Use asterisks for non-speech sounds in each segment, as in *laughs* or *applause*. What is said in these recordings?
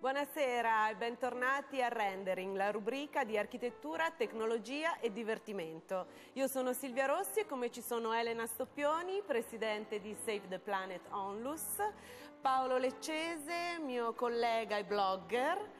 Buonasera e bentornati a Rendering, la rubrica di architettura, tecnologia e divertimento. Io sono Silvia Rossi e come ci sono Elena Stoppioni, presidente di Save the Planet Onlus, Paolo Leccese, mio collega e blogger,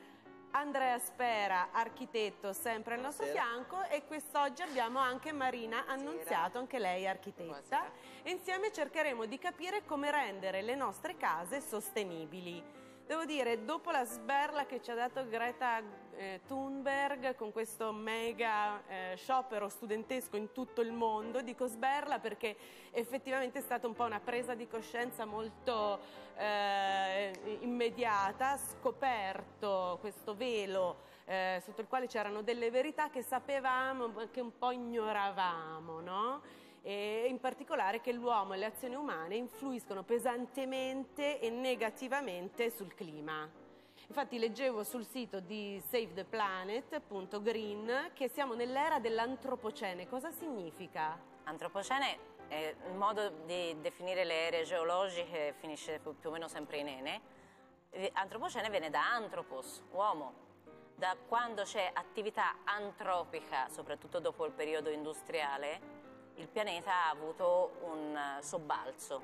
Andrea Spera, architetto sempre al nostro Buonasera. fianco e quest'oggi abbiamo anche Marina Annunziato, anche lei architetta. Buonasera. Insieme cercheremo di capire come rendere le nostre case sostenibili. Devo dire, dopo la sberla che ci ha dato Greta eh, Thunberg con questo mega eh, sciopero studentesco in tutto il mondo, dico sberla perché effettivamente è stata un po' una presa di coscienza molto eh, immediata, scoperto questo velo eh, sotto il quale c'erano delle verità che sapevamo, ma che un po' ignoravamo, no? E in particolare che l'uomo e le azioni umane influiscono pesantemente e negativamente sul clima. Infatti leggevo sul sito di Save the Planet.green che siamo nell'era dell'antropocene. Cosa significa? Antropocene è il modo di definire le aree geologiche finisce più o meno sempre in ene. Antropocene viene da antropos, uomo. Da quando c'è attività antropica, soprattutto dopo il periodo industriale, il pianeta ha avuto un eh, sobbalzo,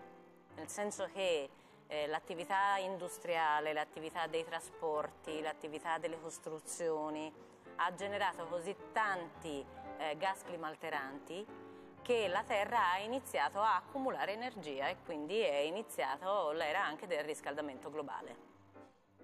nel senso che eh, l'attività industriale, l'attività dei trasporti, l'attività delle costruzioni ha generato così tanti eh, gas climalteranti che la Terra ha iniziato a accumulare energia e quindi è iniziato l'era anche del riscaldamento globale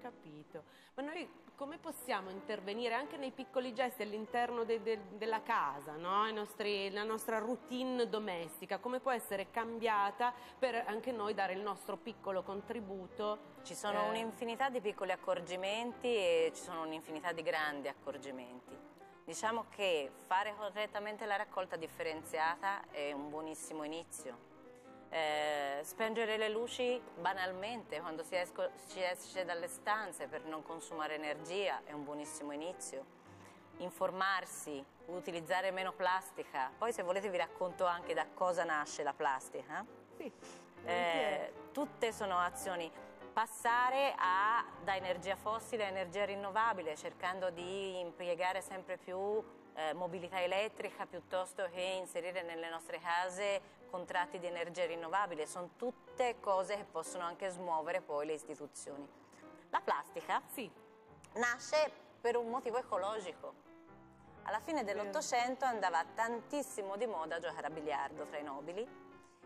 capito. Ma noi come possiamo intervenire anche nei piccoli gesti all'interno de, de, della casa, no? nostri, la nostra routine domestica, come può essere cambiata per anche noi dare il nostro piccolo contributo? Ci sono eh... un'infinità di piccoli accorgimenti e ci sono un'infinità di grandi accorgimenti. Diciamo che fare correttamente la raccolta differenziata è un buonissimo inizio eh, spengere le luci banalmente quando si, esco, si esce dalle stanze per non consumare energia è un buonissimo inizio. Informarsi, utilizzare meno plastica. Poi se volete vi racconto anche da cosa nasce la plastica. Sì. Eh, tutte sono azioni passare a, da energia fossile a energia rinnovabile, cercando di impiegare sempre più eh, mobilità elettrica piuttosto che inserire nelle nostre case contratti di energia rinnovabile, sono tutte cose che possono anche smuovere poi le istituzioni. La plastica sì. nasce per un motivo ecologico. Alla fine dell'Ottocento andava tantissimo di moda giocare a biliardo tra i nobili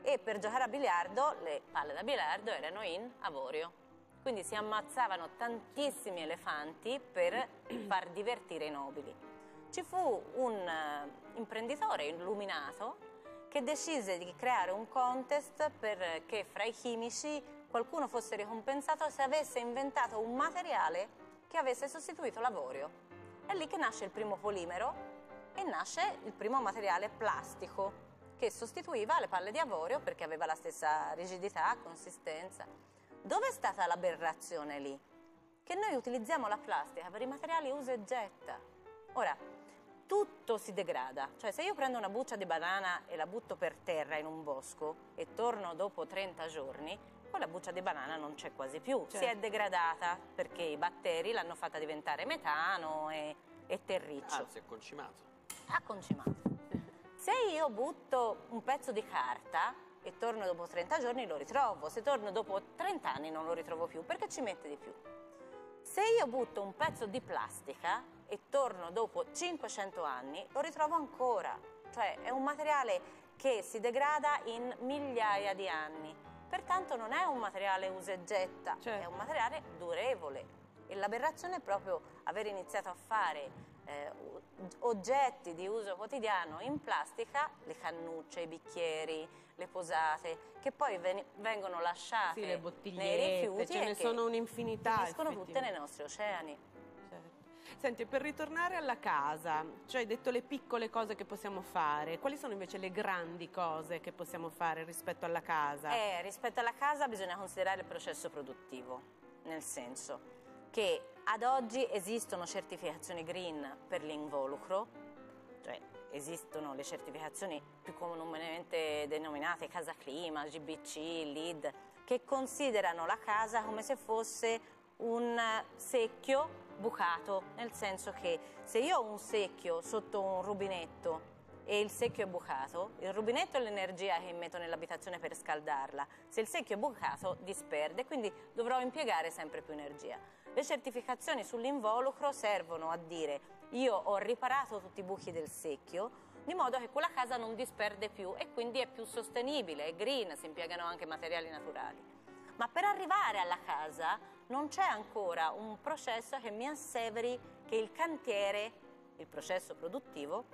e per giocare a biliardo le palle da biliardo erano in avorio. Quindi si ammazzavano tantissimi elefanti per *clears throat* far divertire i nobili ci fu un uh, imprenditore illuminato che decise di creare un contest perché fra i chimici qualcuno fosse ricompensato se avesse inventato un materiale che avesse sostituito l'avorio. È lì che nasce il primo polimero e nasce il primo materiale plastico che sostituiva le palle di avorio perché aveva la stessa rigidità, consistenza. Dove è stata l'aberrazione lì? Che noi utilizziamo la plastica per i materiali usa e getta. Ora, tutto si degrada. Cioè se io prendo una buccia di banana e la butto per terra in un bosco e torno dopo 30 giorni, poi la buccia di banana non c'è quasi più. Certo. Si è degradata perché i batteri l'hanno fatta diventare metano e, e terriccio. Anzi, è concimato. Ha concimato. Se io butto un pezzo di carta e torno dopo 30 giorni lo ritrovo, se torno dopo 30 anni non lo ritrovo più perché ci mette di più. Se io butto un pezzo di plastica e torno dopo 500 anni, lo ritrovo ancora. Cioè è un materiale che si degrada in migliaia di anni. Pertanto non è un materiale usa e getta, certo. è un materiale durevole. E l'aberrazione è proprio aver iniziato a fare eh, oggetti di uso quotidiano in plastica, le cannucce, i bicchieri, le posate, che poi ven vengono lasciate sì, nei rifiuti ce ne sono un'infinità. Finiscono tutte nei nostri oceani. Senti, per ritornare alla casa, cioè hai detto le piccole cose che possiamo fare, quali sono invece le grandi cose che possiamo fare rispetto alla casa? Eh, rispetto alla casa bisogna considerare il processo produttivo, nel senso che ad oggi esistono certificazioni green per l'involucro, cioè esistono le certificazioni più comunemente denominate casa clima, GBC, LEED, che considerano la casa come se fosse un secchio bucato, nel senso che se io ho un secchio sotto un rubinetto e il secchio è bucato, il rubinetto è l'energia che metto nell'abitazione per scaldarla. Se il secchio è bucato, disperde, quindi dovrò impiegare sempre più energia. Le certificazioni sull'involucro servono a dire io ho riparato tutti i buchi del secchio, di modo che quella casa non disperde più e quindi è più sostenibile, è green, si impiegano anche materiali naturali. Ma per arrivare alla casa non c'è ancora un processo che mi asseveri che il cantiere, il processo produttivo,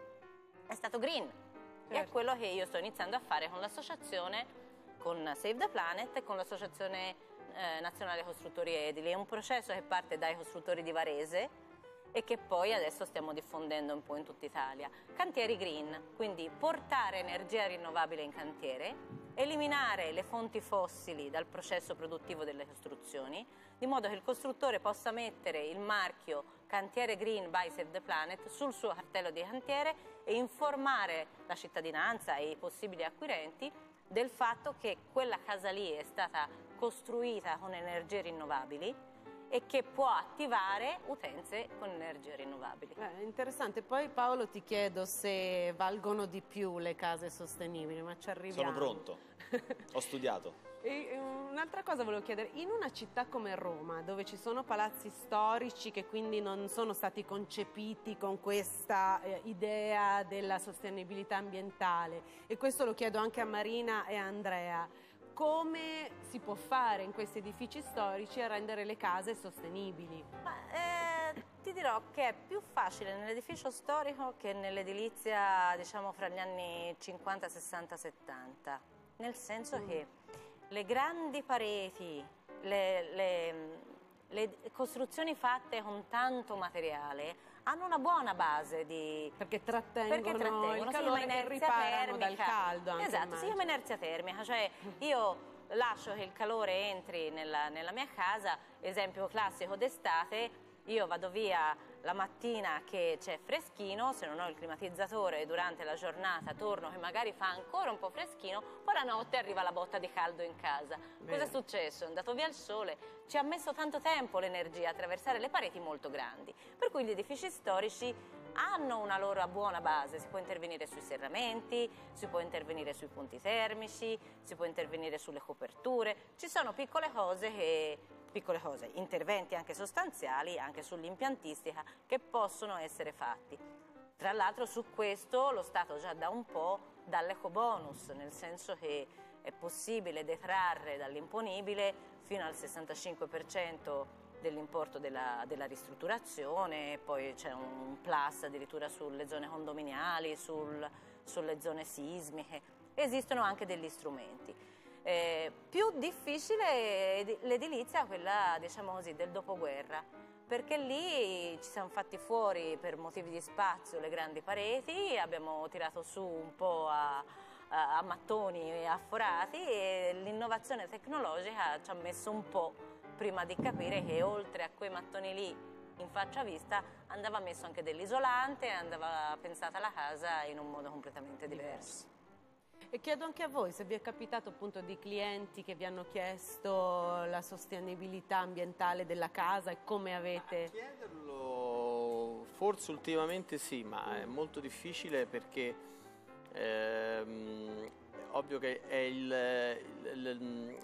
è stato green. Certo. E è certo. quello che io sto iniziando a fare con l'associazione, con Save the Planet e con l'associazione eh, nazionale costruttori edili. È un processo che parte dai costruttori di Varese e che poi adesso stiamo diffondendo un po' in tutta Italia. Cantieri green, quindi portare energia rinnovabile in cantiere, eliminare le fonti fossili dal processo produttivo delle costruzioni, di modo che il costruttore possa mettere il marchio Cantiere Green by Save the Planet sul suo cartello di cantiere e informare la cittadinanza e i possibili acquirenti del fatto che quella casa lì è stata costruita con energie rinnovabili e che può attivare utenze con energie rinnovabili. Eh, interessante, poi Paolo ti chiedo se valgono di più le case sostenibili, ma ci arriviamo. Sono pronto, ho studiato. *laughs* Un'altra cosa volevo chiedere, in una città come Roma, dove ci sono palazzi storici che quindi non sono stati concepiti con questa eh, idea della sostenibilità ambientale, e questo lo chiedo anche a Marina e a Andrea, come si può fare in questi edifici storici a rendere le case sostenibili? Ma, eh, ti dirò che è più facile nell'edificio storico che nell'edilizia diciamo fra gli anni 50, 60, 70, nel senso mm. che le grandi pareti, le, le, le costruzioni fatte con tanto materiale hanno una buona base di... Perché trattengono, perché trattengono il calore che riparano dal caldo. Anche, esatto, immagino. sì, inerzia termica, cioè io lascio che il calore entri nella, nella mia casa, esempio classico d'estate, io vado via la mattina che c'è freschino, se non ho il climatizzatore durante la giornata torno che magari fa ancora un po' freschino, poi la notte arriva la botta di caldo in casa. Cosa è successo? È andato via il sole, ci ha messo tanto tempo l'energia a attraversare le pareti molto grandi, per cui gli edifici storici hanno una loro buona base, si può intervenire sui serramenti, si può intervenire sui punti termici, si può intervenire sulle coperture, ci sono piccole cose che piccole cose, interventi anche sostanziali, anche sull'impiantistica, che possono essere fatti. Tra l'altro su questo lo Stato già da un po' dà l'ecobonus, nel senso che è possibile detrarre dall'imponibile fino al 65% dell'importo della, della, ristrutturazione, poi c'è un plus addirittura sulle zone condominiali, sul, sulle zone sismiche, esistono anche degli strumenti. Eh, più difficile l'edilizia, quella diciamo così, del dopoguerra, perché lì ci siamo fatti fuori per motivi di spazio le grandi pareti, abbiamo tirato su un po' a, a, a mattoni e a forati e l'innovazione tecnologica ci ha messo un po' prima di capire che oltre a quei mattoni lì in faccia vista andava messo anche dell'isolante andava pensata la casa in un modo completamente diverso. E chiedo anche a voi se vi è capitato appunto di clienti che vi hanno chiesto la sostenibilità ambientale della casa e come avete... A chiederlo forse ultimamente sì, ma è molto difficile perché ehm, ovvio che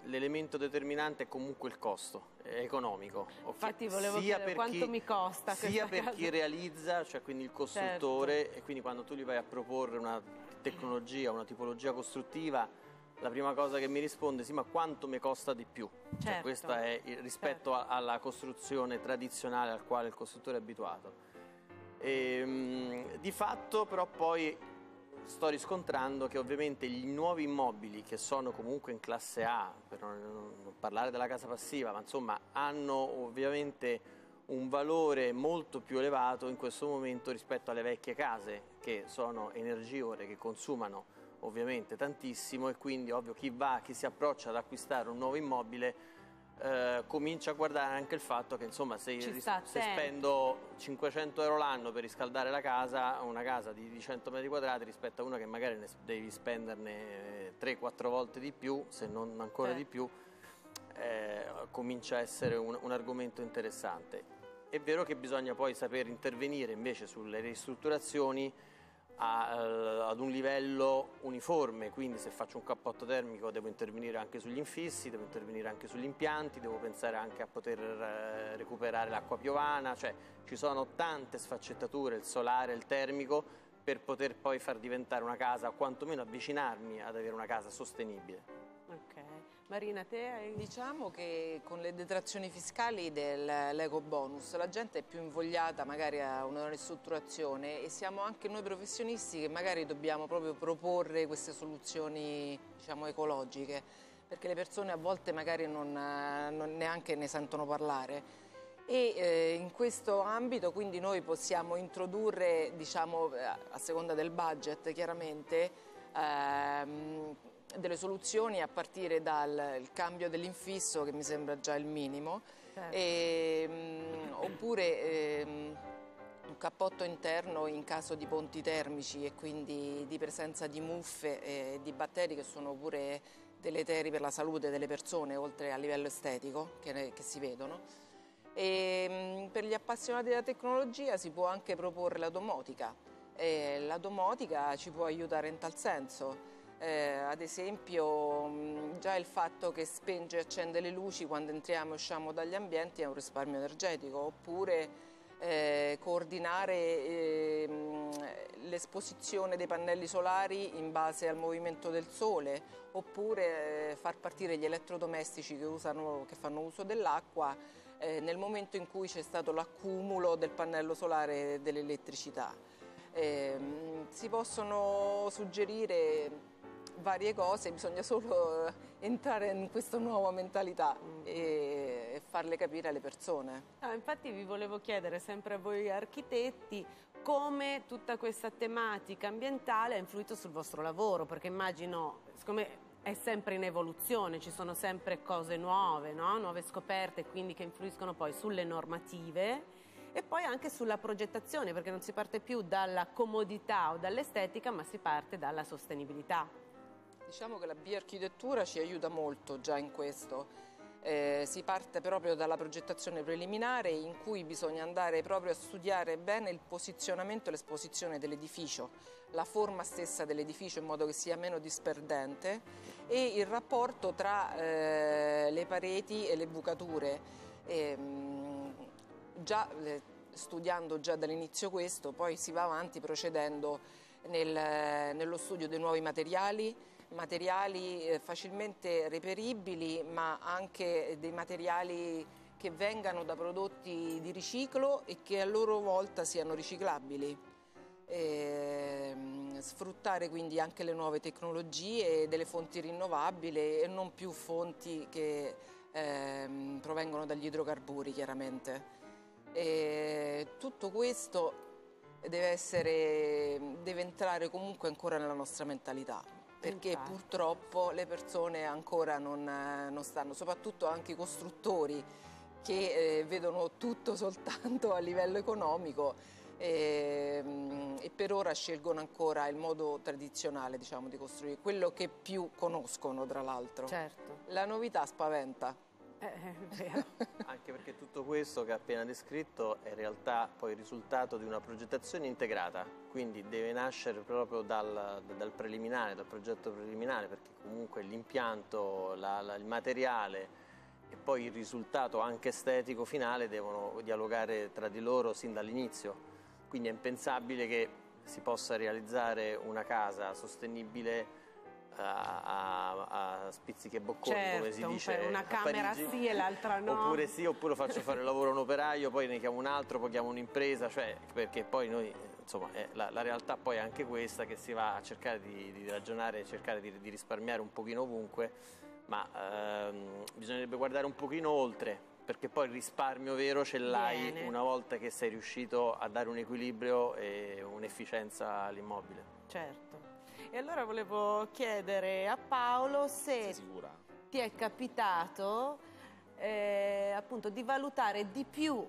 l'elemento determinante è comunque il costo economico. Infatti volevo sia chiedere quanto chi, mi costa Sia per casa. chi realizza, cioè quindi il costruttore, certo. e quindi quando tu gli vai a proporre una tecnologia, una tipologia costruttiva, la prima cosa che mi risponde sì ma quanto mi costa di più cioè, certo. cioè, questo è il, rispetto certo. alla costruzione tradizionale al quale il costruttore è abituato e, ehm, di fatto però poi sto riscontrando che ovviamente gli nuovi immobili che sono comunque in classe A per non, non parlare della casa passiva ma insomma hanno ovviamente un valore molto più elevato in questo momento rispetto alle vecchie case che sono energivore, che consumano ovviamente tantissimo e quindi ovvio chi va, chi si approccia ad acquistare un nuovo immobile eh, comincia a guardare anche il fatto che insomma se, se spendo 500 euro l'anno per riscaldare la casa, una casa di, di 100 metri quadrati rispetto a una che magari ne devi spenderne 3-4 volte di più, se non ancora certo. di più, eh, comincia a essere un, un argomento interessante. È vero che bisogna poi saper intervenire invece sulle ristrutturazioni a, eh, ad un livello uniforme, quindi se faccio un cappotto termico devo intervenire anche sugli infissi, devo intervenire anche sugli impianti, devo pensare anche a poter eh, recuperare l'acqua piovana, cioè ci sono tante sfaccettature, il solare, il termico, per poter poi far diventare una casa, o quantomeno avvicinarmi ad avere una casa sostenibile. Marina, te hai... Diciamo che con le detrazioni fiscali dell'eco bonus la gente è più invogliata magari a una ristrutturazione e siamo anche noi professionisti che magari dobbiamo proprio proporre queste soluzioni diciamo, ecologiche perché le persone a volte magari non, non neanche ne sentono parlare. E eh, in questo ambito quindi noi possiamo introdurre diciamo, a seconda del budget chiaramente ehm, delle soluzioni a partire dal cambio dell'infisso che mi sembra già il minimo certo. e, mh, mm, oppure ehm, un cappotto interno in caso di ponti termici e quindi di presenza di muffe e di batteri che sono pure deleteri per la salute delle persone oltre a livello estetico che, che si vedono. E, mh, mm, per gli appassionati della tecnologia si può anche proporre la domotica e la domotica ci può aiutare in tal senso eh, ad esempio mh, già il fatto che spenge e accende le luci quando entriamo e usciamo dagli ambienti è un risparmio energetico, oppure eh, coordinare eh, l'esposizione dei pannelli solari in base al movimento del sole, oppure eh, far partire gli elettrodomestici che, usano, che fanno uso dell'acqua eh, nel momento in cui c'è stato l'accumulo del pannello solare dell'elettricità. Ehm, si possono suggerire varie cose, bisogna solo entrare in questa nuova mentalità e farle capire alle persone. Ah, infatti vi volevo chiedere sempre a voi architetti come tutta questa tematica ambientale ha influito sul vostro lavoro, perché immagino, siccome è sempre in evoluzione, ci sono sempre cose nuove, no? nuove scoperte, quindi che influiscono poi sulle normative e poi anche sulla progettazione, perché non si parte più dalla comodità o dall'estetica, ma si parte dalla sostenibilità. Diciamo che la bioarchitettura ci aiuta molto già in questo. Eh, si parte proprio dalla progettazione preliminare in cui bisogna andare proprio a studiare bene il posizionamento e l'esposizione dell'edificio, la forma stessa dell'edificio in modo che sia meno disperdente e il rapporto tra eh, le pareti e le bucature. Eh, già, studiando già dall'inizio questo, poi si va avanti procedendo nel, nello studio dei nuovi materiali, materiali eh, facilmente reperibili ma anche dei materiali che vengano da prodotti di riciclo e che a loro volta siano riciclabili. E, ehm, sfruttare quindi anche le nuove tecnologie delle fonti rinnovabili e non più fonti che eh, provengono dagli idrocarburi chiaramente. E tutto questo deve, essere, deve entrare comunque ancora nella nostra mentalità perché Infatti. purtroppo le persone ancora non, non, stanno, soprattutto anche i costruttori che eh, vedono tutto *laughs* soltanto a livello economico e, ehm, e, per ora scelgono ancora il modo tradizionale diciamo, di costruire, quello che più conoscono tra l'altro. Certo. La novità spaventa. Eh, *laughs* Anche perché tutto questo che ha appena descritto è in realtà poi il risultato di una progettazione integrata, quindi deve nascere proprio dal, dal preliminare, dal progetto preliminare, perché comunque l'impianto, il materiale e poi il risultato anche estetico finale devono dialogare tra di loro sin dall'inizio. Quindi è impensabile che si possa realizzare una casa sostenibile a, a spizzichi e bocconi, certo, come si dice. Una camera sì e l'altra no. Oppure sì, oppure faccio fare il lavoro a un operaio, poi ne chiamo un altro, poi chiamo un'impresa, cioè, perché poi noi, insomma, la, la, realtà poi è anche questa, che si va a cercare di, di ragionare, cercare di, di, risparmiare un pochino ovunque, ma ehm, bisognerebbe guardare un pochino oltre, perché poi il risparmio vero ce l'hai una volta che sei riuscito a dare un equilibrio e un'efficienza all'immobile. Certo. E allora volevo chiedere a Paolo se ti è capitato eh, appunto di valutare di più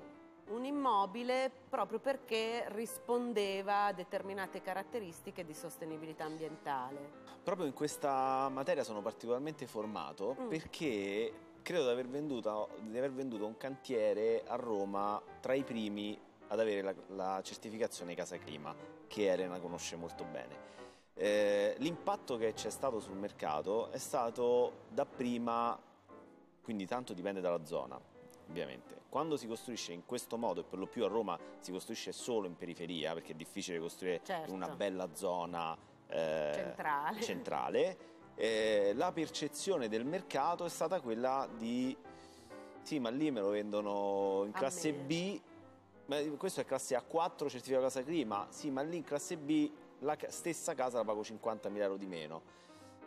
un immobile proprio perché rispondeva a determinate caratteristiche di sostenibilità ambientale. Proprio in questa materia sono particolarmente formato mm. perché credo di aver, venduto, di aver venduto un cantiere a Roma tra i primi ad avere la, la certificazione Casa Clima, che Elena conosce molto bene. Eh, l'impatto che c'è stato sul mercato è stato dapprima, quindi tanto dipende dalla zona, ovviamente. Quando si costruisce in questo modo, e per lo più a Roma si costruisce solo in periferia, perché è difficile costruire certo. in una bella zona eh, centrale, centrale eh, la percezione del mercato è stata quella di sì, ma lì me lo vendono in classe B, ma questo è classe A4, certificato casa clima, sì, ma lì in classe B la stessa casa la pago 50.000 euro di meno.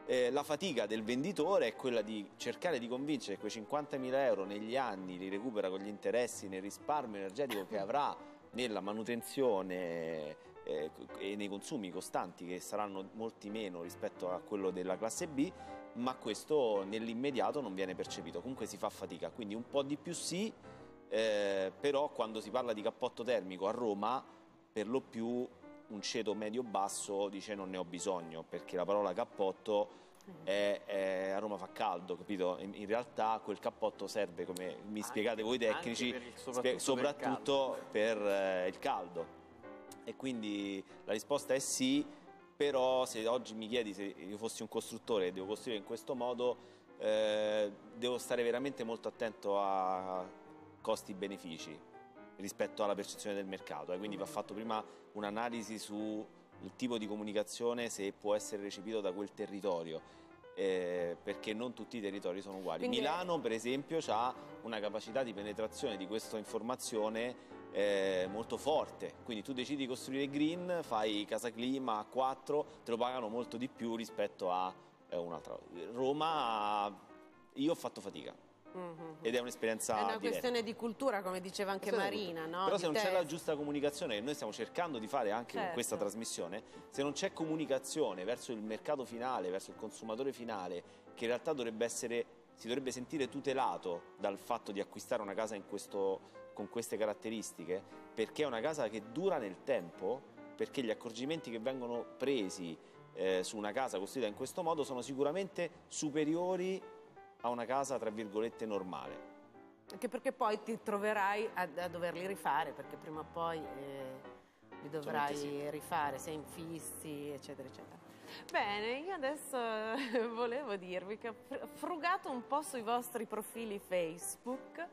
Eh, la fatica del venditore è quella di cercare di convincere che quei 50.000 euro negli anni li recupera con gli interessi nel risparmio energetico che *coughs* avrà nella manutenzione eh, e nei consumi costanti che saranno molti meno rispetto a quello della classe B ma questo nell'immediato non viene percepito, comunque si fa fatica, quindi un po' di più sì, eh, però quando si parla di cappotto termico a Roma per lo più un ceto medio-basso dice non ne ho bisogno perché la parola cappotto è, è, a Roma fa caldo, capito? In, in, realtà quel cappotto serve, come mi spiegate voi tecnici, per il, soprattutto, soprattutto, per, per eh, il caldo. E quindi la risposta è sì, però se oggi mi chiedi se io fossi un costruttore e devo costruire in questo modo, eh, devo stare veramente molto attento a costi-benefici rispetto alla percezione del mercato. Eh. Quindi va fatto prima un'analisi sul tipo di comunicazione se può essere recepito da quel territorio. Eh, perché non tutti i territori sono uguali. Quindi Milano, per esempio, ha una capacità di penetrazione di questa informazione eh, molto forte, quindi tu decidi di costruire green, fai casa clima a 4, te lo pagano molto di più rispetto a eh, un'altra. Roma, io ho fatto fatica. Ed è un'esperienza È una diretta. questione di cultura, come diceva anche Marina. No? Però di se non c'è la giusta comunicazione, che noi stiamo cercando di fare anche certo. con questa trasmissione, se non c'è comunicazione verso il mercato finale, verso il consumatore finale, che in realtà dovrebbe essere, si dovrebbe sentire tutelato dal fatto di acquistare una casa questo, con queste caratteristiche, perché è una casa che dura nel tempo, perché gli accorgimenti che vengono presi eh, su una casa costruita in questo modo sono sicuramente superiori a una casa tra virgolette normale. Anche perché poi ti troverai a, a doverli rifare, perché prima o poi eh, li dovrai sì. rifare, sei infissi, eccetera, eccetera. Bene, io adesso *laughs* volevo dirvi che ho frugato un po' sui vostri profili Facebook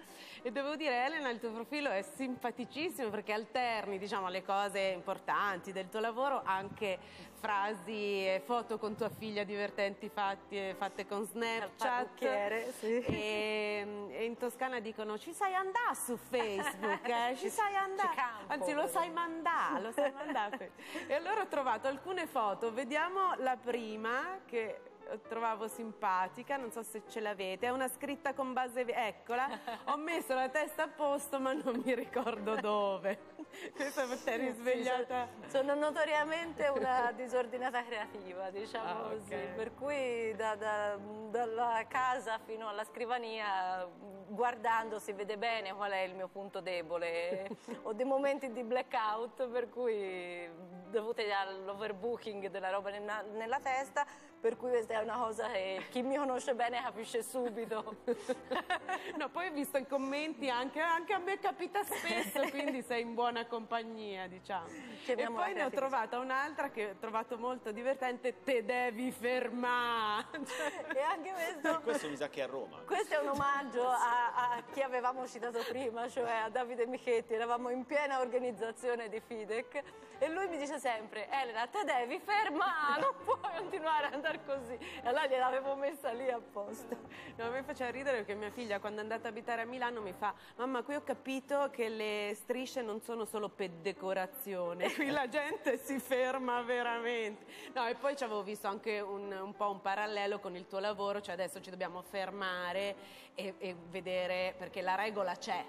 e devo dire Elena il tuo profilo è simpaticissimo perché alterni diciamo le cose importanti del tuo lavoro anche frasi e foto con tua figlia divertenti fatti, fatte con Snapchat. Sì. E, e, in Toscana dicono ci sai andare su Facebook, eh? ci sai andare, anzi lo sai mandare, lo sai mandare. *laughs* e allora ho trovato alcune foto, vediamo la prima che trovavo simpatica, non so se ce l'avete, è una scritta con base, eccola, ho messo la testa a posto ma non mi ricordo dove. *laughs* Questa te risvegliata. Sì, sono notoriamente una disordinata creativa, diciamo ah, okay. così, per cui da, da, dalla casa fino alla scrivania guardando si vede bene qual è il mio punto debole. *laughs* Ho dei momenti di blackout per cui dovuti all'overbooking della roba nella, nella testa per cui questa è una cosa che chi mi conosce bene capisce subito. *laughs* no, poi ho visto i commenti anche, anche, a me capita spesso, quindi sei in buona compagnia, diciamo. e poi ne ho trovata un'altra che ho trovato molto divertente, te devi fermare. *laughs* e anche questo... *laughs* questo mi sa che è a Roma. Questo è un omaggio a, a chi avevamo citato prima, cioè a Davide Michetti, eravamo in piena organizzazione di FIDEC e lui mi dice sempre, Elena, te devi fermare, non puoi continuare ad andare andare così. E allora gliel'avevo messa lì apposta. No, a me faceva ridere perché mia figlia quando è andata a abitare a Milano mi fa mamma qui ho capito che le strisce non sono solo per decorazione, qui la gente si ferma veramente. No, e poi ci avevo visto anche un, un po' un parallelo con il tuo lavoro, cioè adesso ci dobbiamo fermare e, e vedere, perché la regola c'è,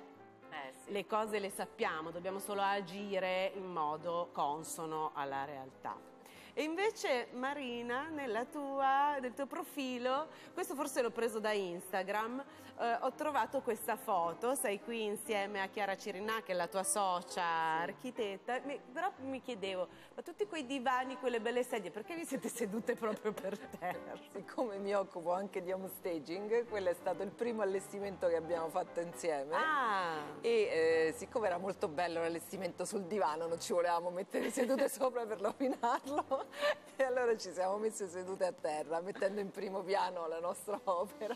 eh, sì. le cose le sappiamo, dobbiamo solo agire in modo consono alla realtà. E invece Marina, nella tua, nel tuo profilo, questo forse l'ho preso da Instagram, eh, ho trovato questa foto, sei qui insieme a Chiara Cirinà che è la tua socia architetta, mi, però mi chiedevo, ma tutti quei divani, quelle belle sedie, perché vi siete sedute proprio per terra? Siccome mi occupo anche di homestaging, quello è stato il primo allestimento che abbiamo fatto insieme ah. e eh, siccome era molto bello l'allestimento sul divano non ci volevamo mettere sedute *laughs* sopra per rovinarlo *laughs* e allora ci siamo messe sedute a terra mettendo in primo piano la nostra *laughs* opera.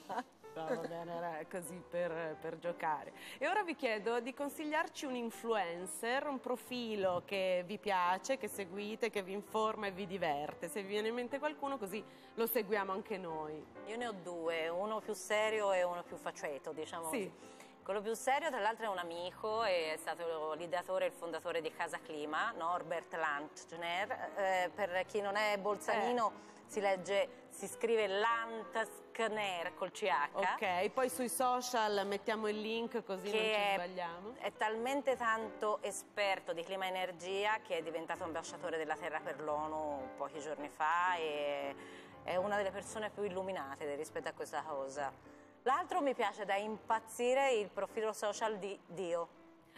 No, va bene, era così per, per, giocare. E ora vi chiedo di consigliarci un influencer, un profilo che vi piace, che seguite, che vi informa e vi diverte. Se vi viene in mente qualcuno così lo seguiamo anche noi. Io ne ho due, uno più serio e uno più faceto, diciamo sì. Così. Quello più serio, tra l'altro, è un amico, è stato l'ideatore e il fondatore di Casa Clima, Norbert Lantner. Eh, per chi non è bolzanino, eh. si legge, si scrive Lantner col CH. Ok, poi sui social mettiamo il link così che non ci sbagliamo. È, è talmente tanto esperto di clima e energia che è diventato ambasciatore della Terra per l'ONU pochi giorni fa e è una delle persone più illuminate rispetto a questa cosa. L'altro mi piace da impazzire il profilo social di Dio.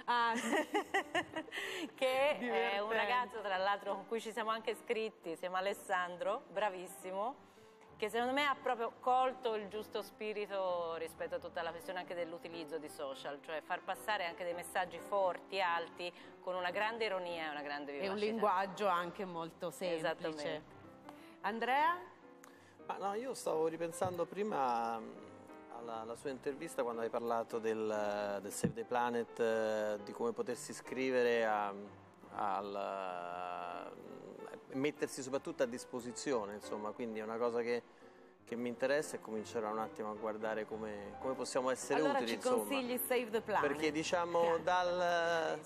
Ah, *laughs* che è un ragazzo tra l'altro con cui ci siamo anche iscritti, si chiama Alessandro, bravissimo, che secondo me ha proprio colto il giusto spirito rispetto a tutta la questione anche dell'utilizzo di social, cioè far passare anche dei messaggi forti, alti, con una grande ironia e una grande vivacità. E un linguaggio anche molto semplice. Esattamente. Andrea? Ma no, io stavo ripensando prima alla, alla, sua intervista quando hai parlato del, del Save the Planet, eh, di come potersi iscrivere a, al, a mettersi soprattutto a disposizione, insomma, quindi è una cosa che, che mi interessa e comincerò un attimo a guardare come, come possiamo essere allora utili. Allora ci consigli insomma. Save the Planet. Perché diciamo dal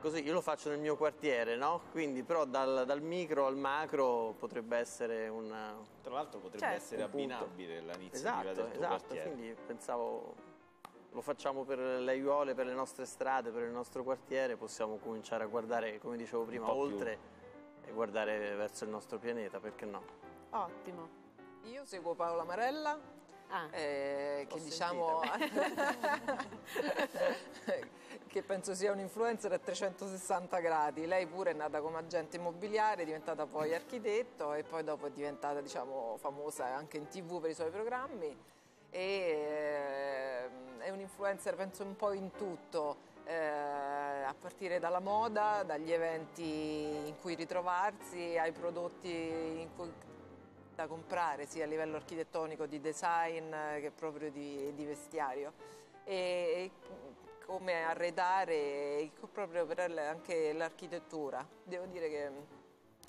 Così io lo faccio nel mio quartiere, no? Quindi però dal, dal micro al macro potrebbe essere un... Tra l'altro potrebbe cioè, essere abbinabile l'iniziativa esatto, del tuo esatto, quartiere. quindi pensavo lo facciamo per le aiuole, per le nostre strade, per il nostro quartiere, possiamo cominciare a guardare, come dicevo prima, oltre più. e guardare verso il nostro pianeta, perché no? Ottimo. Io seguo Paola Marella, ah, eh, che diciamo *laughs* *laughs* che penso sia un influencer a 360 gradi. Lei pure è nata come agente immobiliare, è diventata poi architetto e poi dopo è diventata diciamo, famosa anche in tv per i suoi programmi e eh, è un influencer penso un po' in tutto. Eh, a partire dalla moda, dagli eventi in cui ritrovarsi, ai prodotti cui, da comprare sia a livello architettonico, di design che proprio di, di vestiario. E, come arredare proprio per anche l'architettura. Devo dire che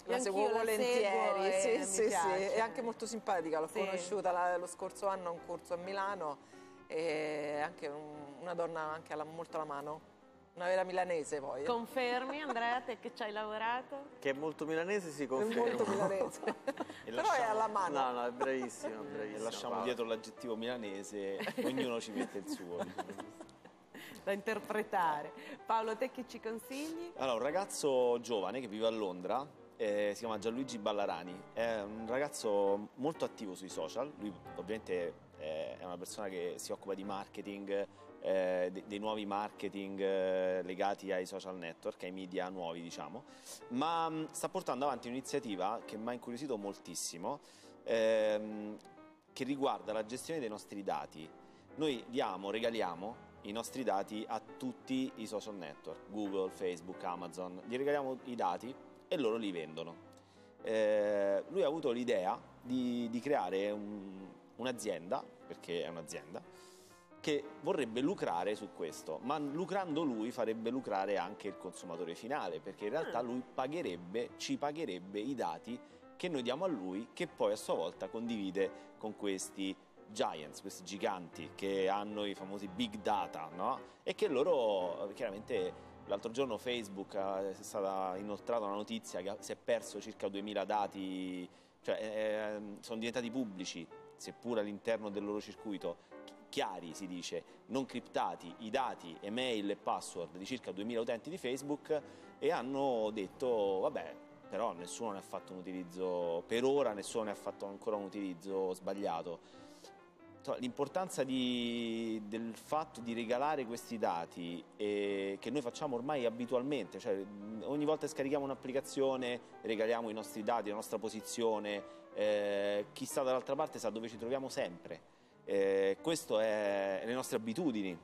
la seguo volentieri, sì, sì, sì, è anche molto simpatica, l'ho conosciuta la, lo scorso anno a un corso a Milano e anche un, una donna anche alla, molto alla mano. Una vera milanese poi. Confermi Andrea, te che ci hai lavorato? Che è molto milanese si conferma. È molto *laughs* milanese. Però lasciamo... è alla mano. No, no, è bravissima, bravissima. lasciamo Paolo. dietro l'aggettivo milanese, ognuno ci mette il suo. *laughs* Da interpretare. Paolo, te che ci consigli? Allora, un ragazzo giovane che vive a Londra, eh, si chiama Gianluigi Ballarani, è un ragazzo molto attivo sui social, lui ovviamente è una persona che si occupa di marketing, eh, dei, dei, nuovi marketing eh, legati ai social network, ai media nuovi diciamo, ma mh, sta portando avanti un'iniziativa che mi ha incuriosito moltissimo, ehm, che riguarda la gestione dei nostri dati. Noi diamo, regaliamo i nostri dati a tutti i social network, Google, Facebook, Amazon, gli regaliamo i dati e loro li vendono. Eh, lui ha avuto l'idea di, di creare un, un'azienda, perché è un'azienda, che vorrebbe lucrare su questo, ma lucrando lui farebbe lucrare anche il consumatore finale, perché in realtà ah. lui pagherebbe, ci pagherebbe i dati che noi diamo a lui, che poi a sua volta condivide con questi giants, questi giganti che hanno i famosi big data, no? E che loro chiaramente l'altro giorno Facebook è stata inoltrata una notizia che si è perso circa 2000 dati, cioè eh, sono diventati pubblici, seppur all'interno del loro circuito, chiari si dice, non criptati, i dati, email e password di circa 2000 utenti di Facebook e hanno detto vabbè però nessuno ne ha fatto un utilizzo, per ora nessuno ne ha fatto ancora un utilizzo sbagliato. L'importanza del fatto di regalare questi dati eh, che noi facciamo ormai abitualmente, cioè ogni volta che scarichiamo un'applicazione regaliamo i nostri dati, la nostra posizione, eh, chi sta dall'altra parte sa dove ci troviamo sempre, eh, queste è le nostre abitudini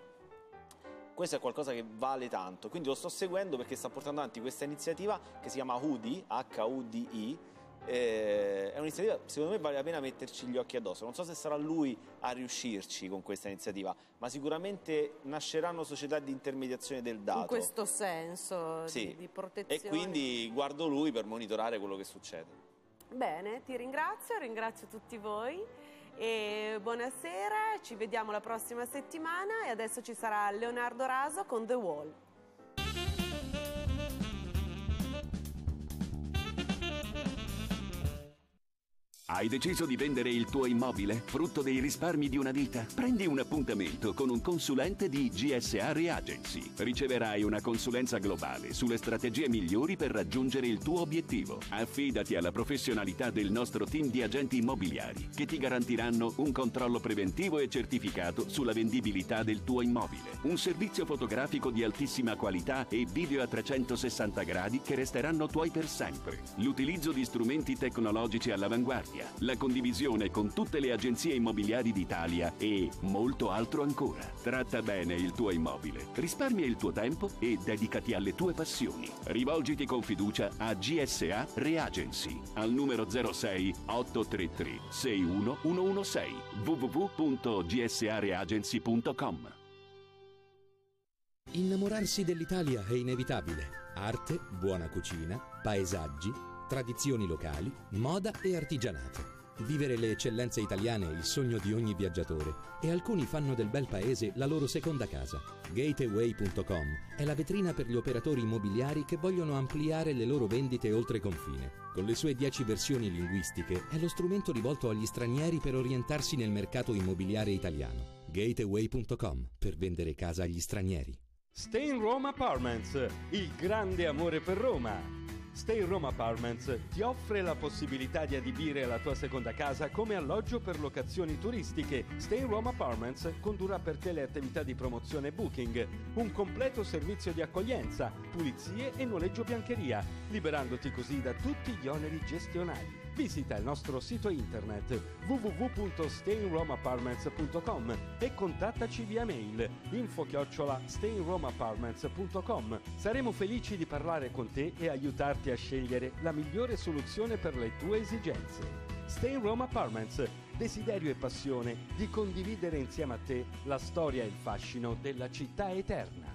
questo è qualcosa che vale tanto, quindi lo sto seguendo perché sta portando avanti questa iniziativa che si chiama HUDI, H-U-D-I, eh, è un'iniziativa, secondo me vale la pena metterci gli occhi addosso. Non so se sarà lui a riuscirci con questa iniziativa, ma sicuramente nasceranno società di intermediazione del dato. In questo senso sì. di, di protezione. E quindi guardo lui per monitorare quello che succede. Bene, ti ringrazio, ringrazio tutti voi. E buonasera, ci vediamo la prossima settimana e adesso ci sarà Leonardo Raso con The Wall. Hai deciso di vendere il tuo immobile, frutto dei risparmi di una vita? Prendi un appuntamento con un consulente di GSA Reagency. Riceverai una consulenza globale sulle strategie migliori per raggiungere il tuo obiettivo. Affidati alla professionalità del nostro team di agenti immobiliari che ti garantiranno un controllo preventivo e certificato sulla vendibilità del tuo immobile. Un servizio fotografico di altissima qualità e video a 360 gradi che resteranno tuoi per sempre. L'utilizzo di strumenti tecnologici all'avanguardia Italia, la condivisione con tutte le agenzie immobiliari d'Italia e molto altro ancora. Tratta bene il tuo immobile, risparmia il tuo tempo e dedicati alle tue passioni. Rivolgiti con fiducia a GSA Reagency al numero 06 833 61116 www.gsareagency.com Innamorarsi dell'Italia è inevitabile. Arte, buona cucina, paesaggi tradizioni locali, moda e artigianato. Vivere le eccellenze italiane è il sogno di ogni viaggiatore e alcuni fanno del bel paese la loro seconda casa. Gateway.com è la vetrina per gli operatori immobiliari che vogliono ampliare le loro vendite oltre confine. Con le sue 10 versioni linguistiche è lo strumento rivolto agli stranieri per orientarsi nel mercato immobiliare italiano. Gateway.com per vendere casa agli stranieri. Stay in Roma Apartments, il grande amore per Roma Stay Rome Apartments ti offre la possibilità di adibire la tua seconda casa come alloggio per locazioni turistiche. Stay Rome Apartments condurrà per te le attività di promozione e booking, un completo servizio di accoglienza, pulizie e noleggio biancheria, liberandoti così da tutti gli oneri gestionali. Visita il nostro sito internet www.stayinromeapartments.com e contattaci via mail info chiocciola stayinromeapartments.com. Saremo felici di parlare con te e aiutarti a scegliere la migliore soluzione per le tue esigenze. Stay in Rome Apartments, desiderio e passione di condividere insieme a te la storia e il fascino della città eterna.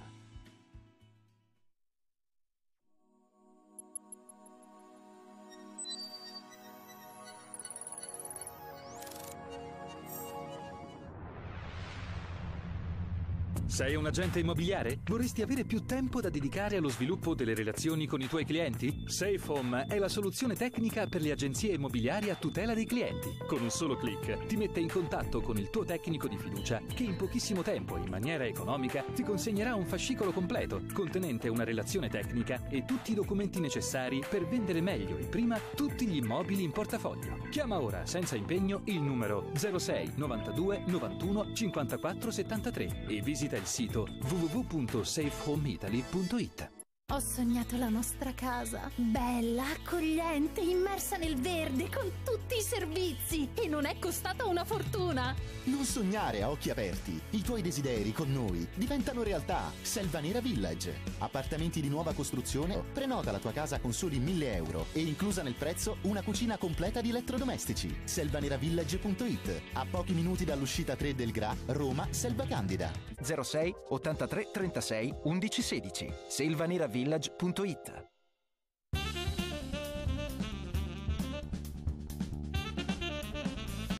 Sei un agente immobiliare? Vorresti avere più tempo da dedicare allo sviluppo delle relazioni con i tuoi clienti? SafeHome è la soluzione tecnica per le agenzie immobiliari a tutela dei clienti. Con un solo clic ti mette in contatto con il tuo tecnico di fiducia che in pochissimo tempo e in maniera economica ti consegnerà un fascicolo completo contenente una relazione tecnica e tutti i documenti necessari per vendere meglio e prima tutti gli immobili in portafoglio. Chiama ora senza impegno il numero 06 92 91 54 73 e visita il sito www.safehomeitaly.it. Ho sognato la nostra casa, bella, accogliente, immersa nel verde, con tutti i servizi e non è costata una fortuna. Non sognare a occhi aperti, i tuoi desideri con noi diventano realtà. Selvanera Village. Appartamenti di nuova costruzione, prenota la tua casa con soli 1000 euro e inclusa nel prezzo una cucina completa di elettrodomestici. selvaneravillage.it. A pochi minuti dall'uscita 3 del Gra, Roma, Selva Candida. 06 83 36 11 16. Selvanera Village village.it